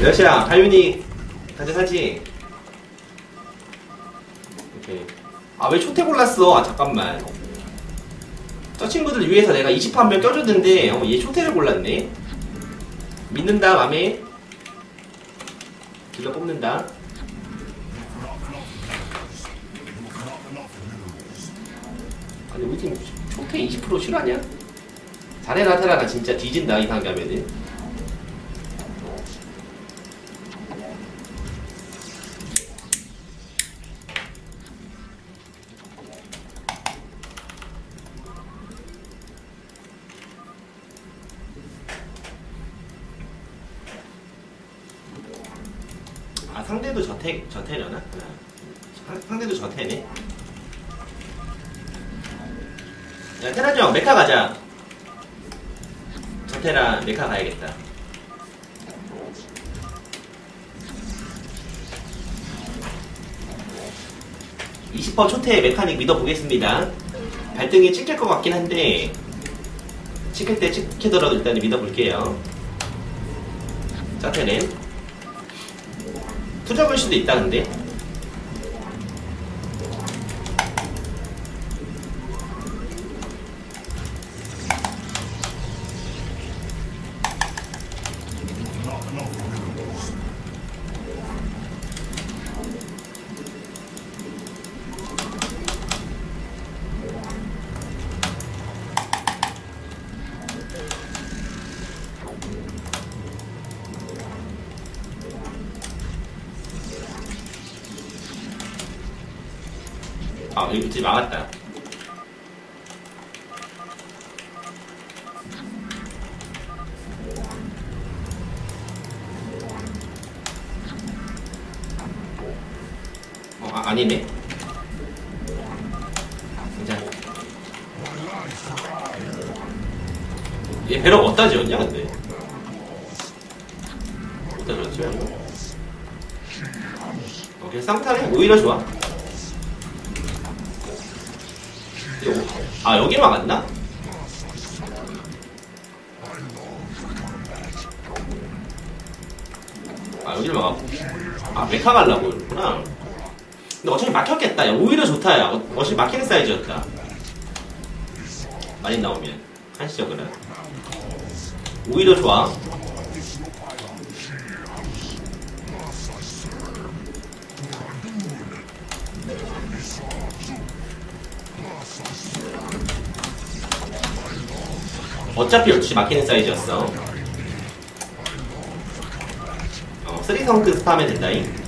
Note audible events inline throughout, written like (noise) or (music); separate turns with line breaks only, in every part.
몇 시야? 가윤이 가자 사지. 오케이. 아 왜 초태 골랐어? 아 잠깐만. 저 친구들 위해서 내가 20화 한명 껴줬는데 어, 얘 초태를 골랐네. 믿는다 맘에. 길러 뽑는다. 아니 우리 팀 초태 20% 실화냐? 잘해라 테라가 진짜 뒤진다 이상 가면은. 상대도 저태 저태려나? 아, 상- 상대도 저태네. 야 테라지 형 메카 가자. 저태라 메카 가야겠다. (20% 초태 메카닉 믿어보겠습니다) 발등에 찍힐 것 같긴 한데 찍힐 때 찍히더라도 일단 믿어볼게요 짜테렌 투적일 수도 있다 근데 아 이거 지금 막았다. 어 아, 아니네. 괜찮아 얘 배럭 어디다 지었냐 근데? 어디다 지었지? 어, 오케이 쌍타네. 오히려 좋아 아 여기 막았나? 아 여기를 막았고. 아 메카 가려고 그랬구나. 근데 어차피 막혔겠다. 야 오히려 좋다 야. 어, 어차피 막히는 사이즈였다. 많이 나오면. 한시적으로 오히려 좋아 어차피 역시 막히는 사이즈였어. 어, 쓰리성크 스파하면 된다잉.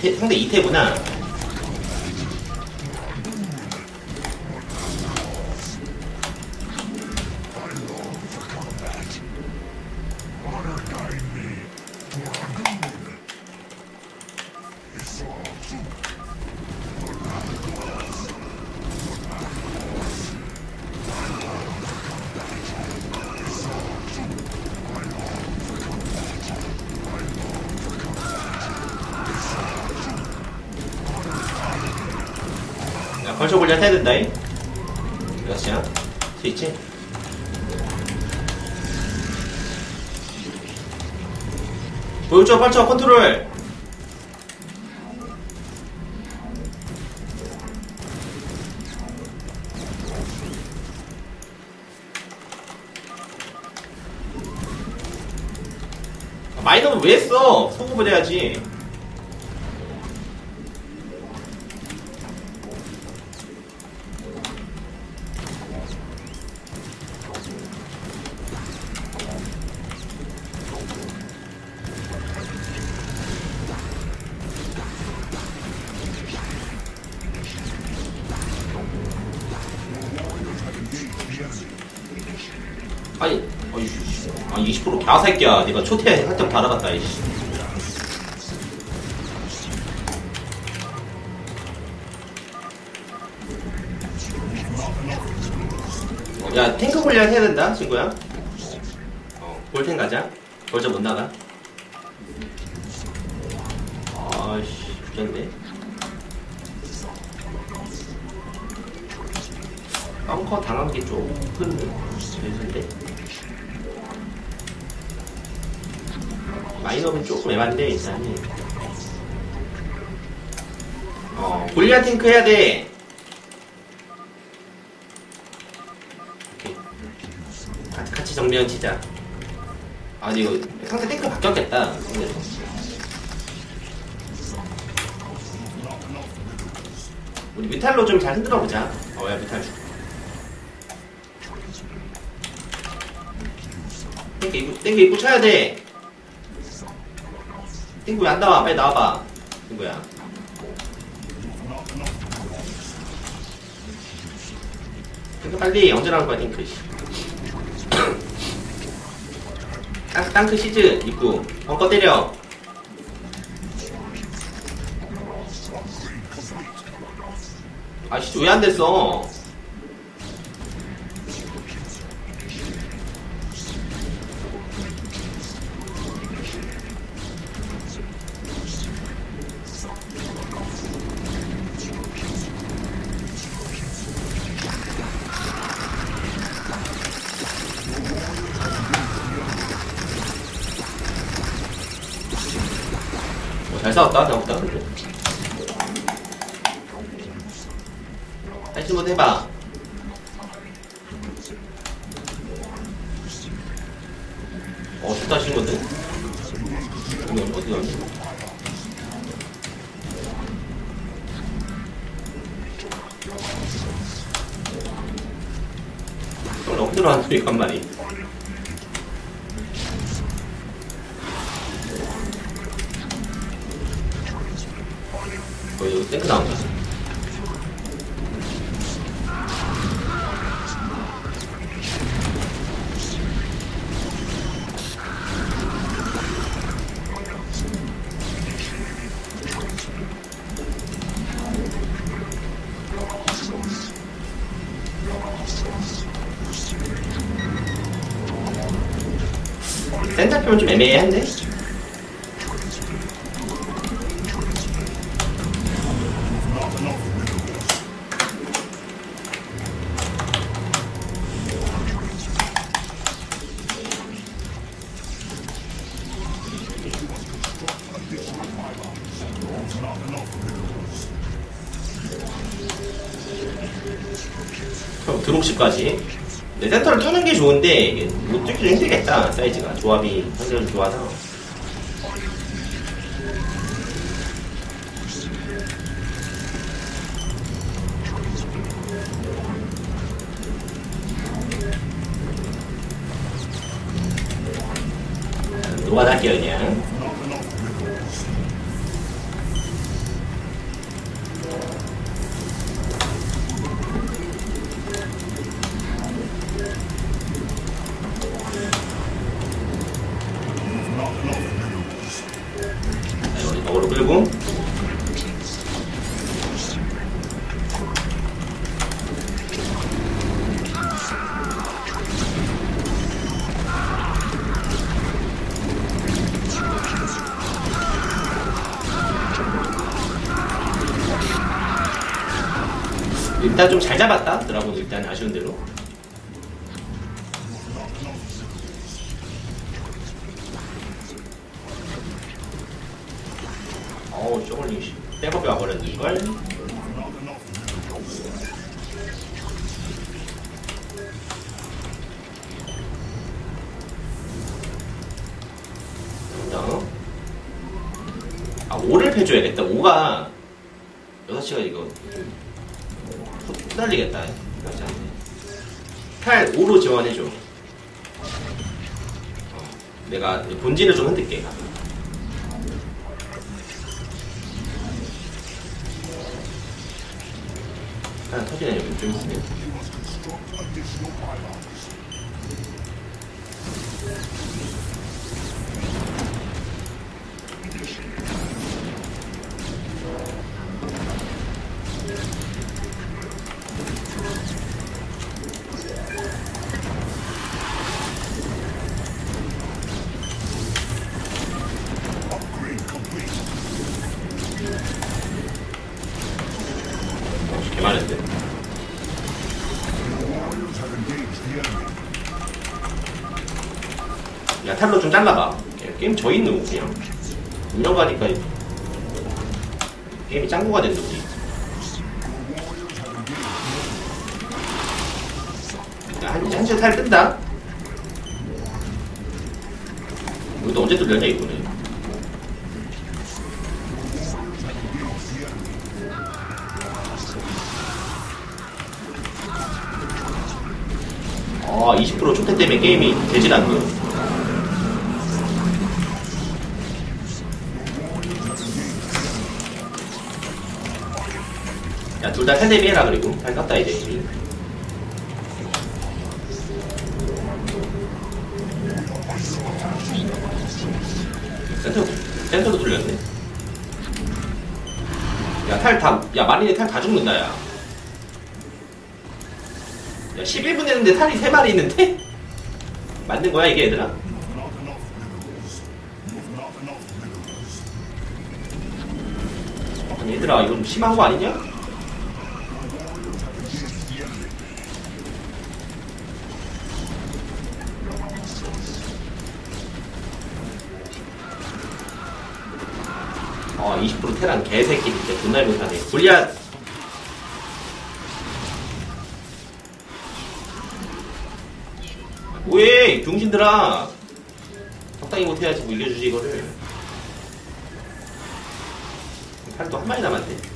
이태, 상대 이태구나. 벌써 골리앗 해야 된다잉. 몇 시야? 스위치? 보여줘, 빨쳐, 컨트롤! 아, 마이너는 왜 했어? 소급을 해야지. 아, 20% 개새끼야. 내가 초태 살짝 달아갔다, 이씨. 어, 야, 탱크 골리앗 해야 된다, 친구야. 어, 볼텐 가자. 벌써 못 나가. 아이씨, 부졌네. 벙커 당한 게 조금 되는데. 마이너는 조금 애만데, 일단은. 어, 골리앗 탱크 해야 돼. 오케이. 같이, 정면 치자. 아, 이거 상대 탱크 바뀌었겠다. 우리 뮤탈로 좀 잘 흔들어 보자. 어, 야, 뮤탈 주. 땡겨 입구 쳐야 돼. 땡구 왜 안 나와? 빨리 나와봐. 땡구야. 땡구 빨리 언제 나올 거야. 씨. (coughs) 땅, 땅크 시즈 입구. 벙커 때려. 아씨, 왜안 됐어? 잘 싸웠다. 그래도. 다시 한번 해봐. 어, 좋다, 친구들. 어디, 어디, 어디. 이걸 엎드려 한마 탱크 나온다. 센터 표면 좀 애매한데? 드록시까지. 내 센터를 뚫는 게 좋은데 이게 못 뚫기도 힘들겠다 사이즈가. 조합이 상대적으로 좋아서. 노가다 할게요 일단 좀 잘 잡았다. 드라곤 일단 아쉬운 대로. 어우 씨 백업이 와버렸는걸. 어? 아 5를 패줘야겠다. 5가 6시가 이거. 좀 시달리겠다. 8, 5로 지원해줘. 어, 내가 본진을 좀 흔들게. 아, 터지네, 여기 좀 흔들게. 야 탈로 좀 잘라봐. 야, 게임 져 있는 그냥. 운영 가니까 게임이 짱구가 됐는데 우리 야, 한, 한시탈 뜬다. 이것도 언제 뚫렸냐 이거는 아, 20% 초대 때문에 게임이 되질 않네요. 야, 둘다 텔레비 해라, 그리고. 잘 깠다, 이제. 센터, 센터도 돌렸네. 야, 탈 다, 야, 마린이 탈 다 죽는다, 야. 야, 11분 했는데 탈이 3마리 있는데? 맞는 거야, 이게 얘들아? 아니, 얘들아, 좀 심한 거 아니냐? 어, 20% 테란 개새끼 진짜 존나 못하네. 골리앗! 왜 병신들아! 적당히 못해야지 뭐 이겨주지 이거를. 팔도 한 마리 남았네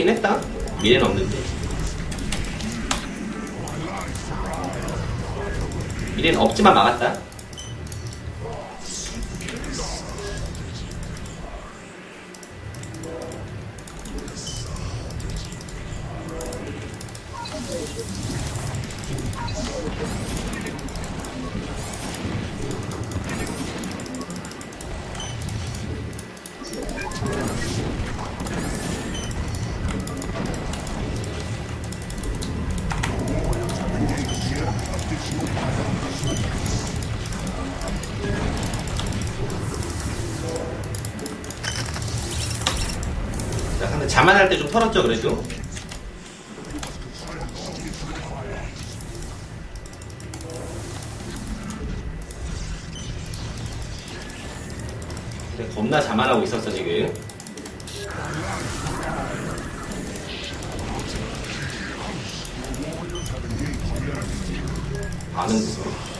맞긴 했다. 미래는 없는데. 미래는 없지만 막았다 자만할 때 좀 털었죠 그래도? 겁나 자만하고 있었어 지금. 아는 구서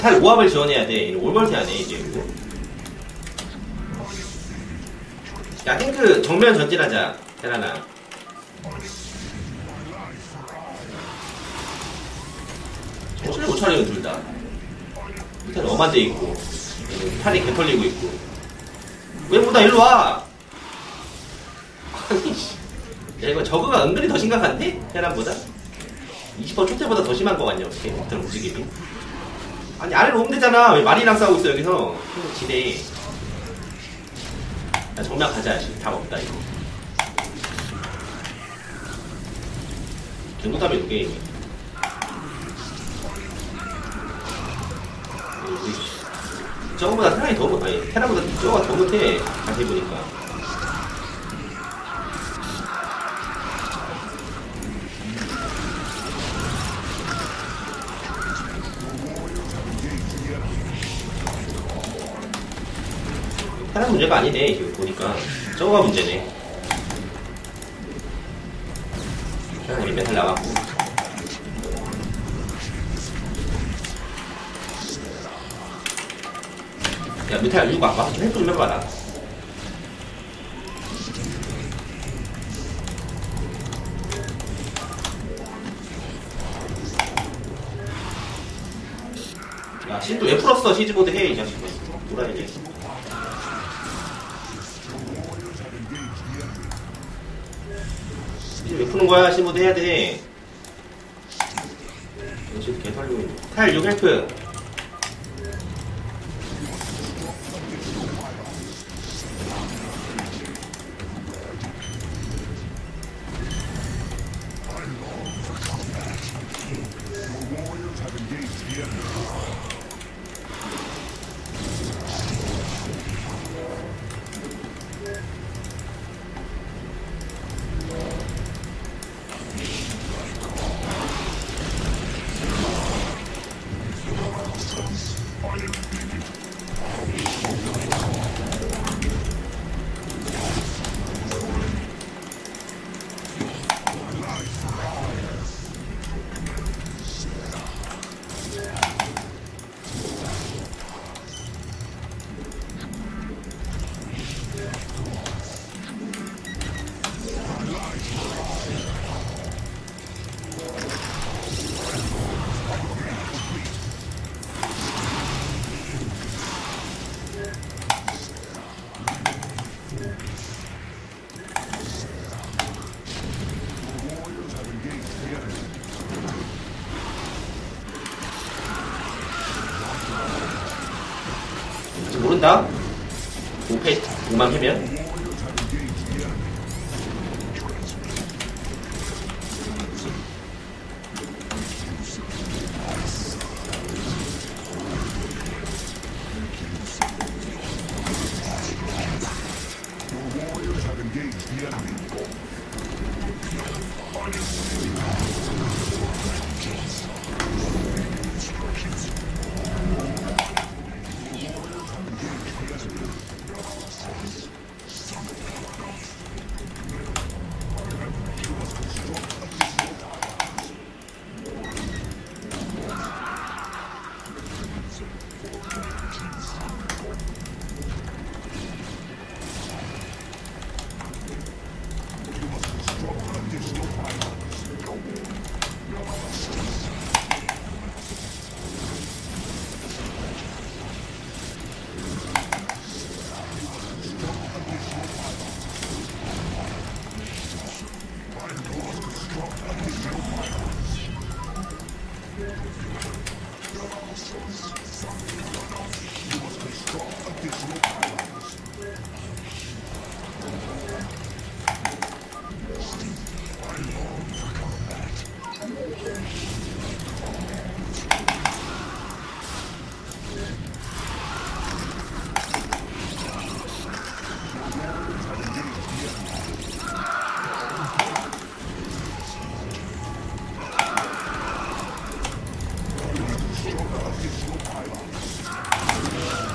탈 5합을 지원해야 돼. 이거 올멀티 하네, 이제. 이거. 야, 탱크 정면 전진하자. 테라나. 정신을 못 차리는 둘 다. 너만 돼 있고. 팔이 개 털리고 있고. 왜 보다 일로 와! (laughs) 아니, 씨. 야, 이거 저그가 은근히 더 심각한데? 테란보다? 20% 초태보다 더 심한 거 같냐, 어떻게? 밑에 움직임이. 아니 아래로 오면 되잖아. 왜 말이랑 싸우고 있어 여기서? 지대 야 정면 가자 씨. 답 없다 이거. 중구답이 두 게임이 저거보다 테란이 더 못, 아니 테란보다 저거가 더 못해. 자세히 보니까 테란 문제가 아니네 지금 보니까 저거가 문제네 우리 맨날 나갔고 야 메탈 아까 좀 헬프 좀 해봐라 야, 신도 왜 풀었어? 시즈보드 해, 이 자식. 놀아야 돼. 왜 푸는 거야? 시즈보드 해야 돼. 지금 개털리고 있네. 탈 6 Engage the enemy. Instructions.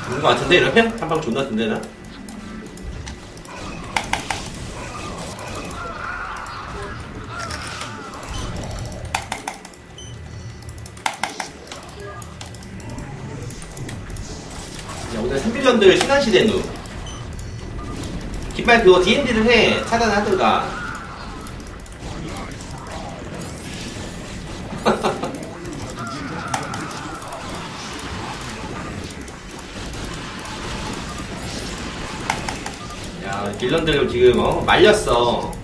그런 거 같은데, 이러면? 한방 존나 든대나? 야, 오늘 3빌런들 신한시대 누. 깃발 그거 D&D를 해. 차단하든가. (laughs) 야, 빌런들 지금, 어, 말렸어.